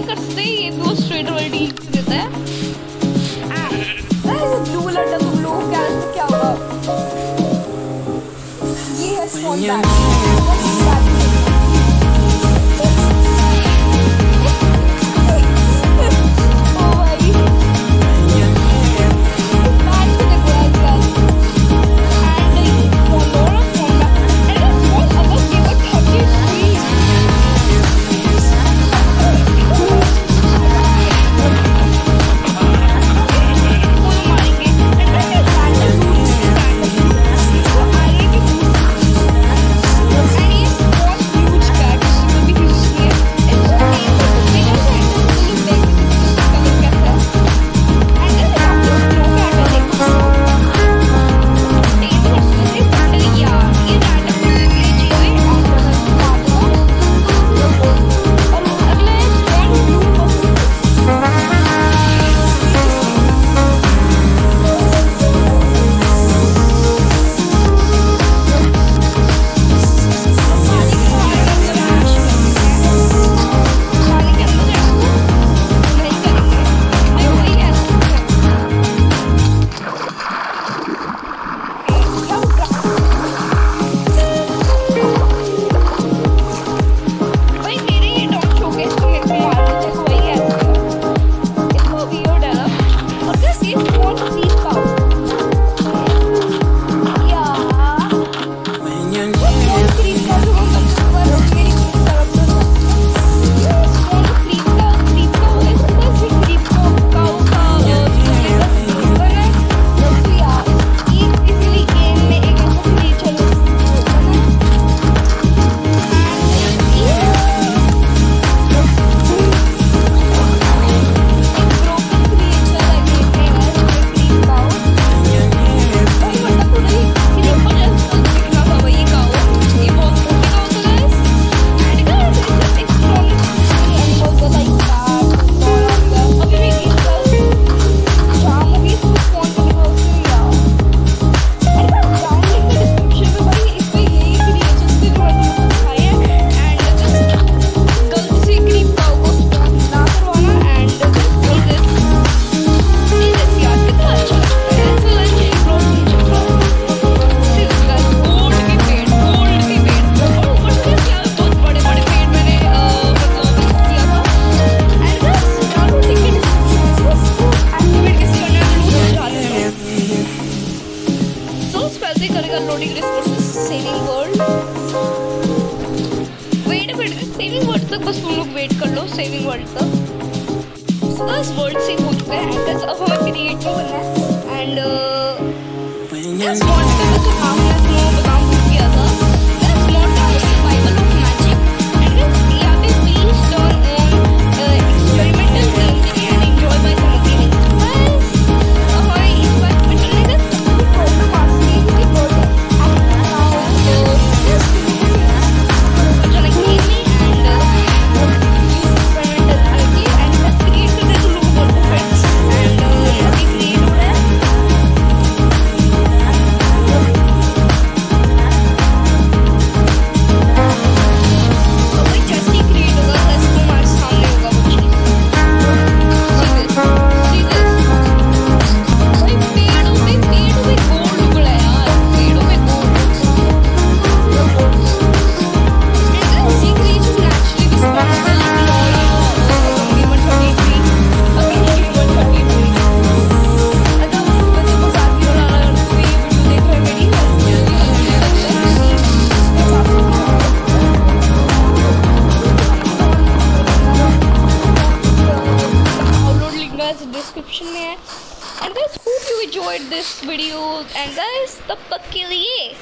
नहीं कर सकते ये तो स्ट्रेट वाले वाली देता है। ब्लू लटा तुम लोग क्या क्या होगा? ये है स्पॉन्टा वेट वेट सेविंग वर्ड तक बस तुम लोग वेट कर लो सेविंग वर्ड तक। सो बस वर्ड से कूद गए एंड बस अब हमें क्रिएटिव बनना है। एंड वर्ड तक बस हम डिस्क्रिप्शन में है and guys hope you enjoyed this video and guys तब तक के लिए